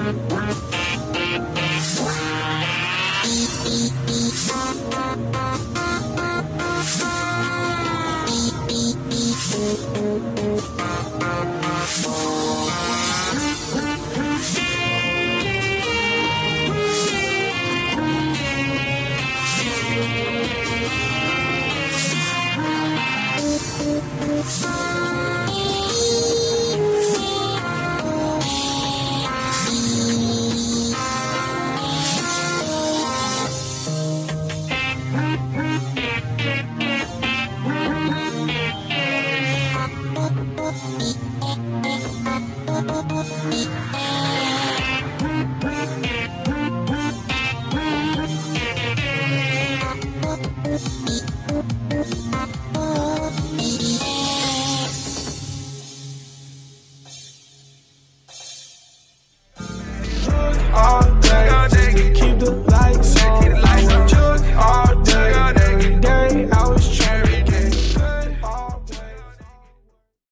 Bye.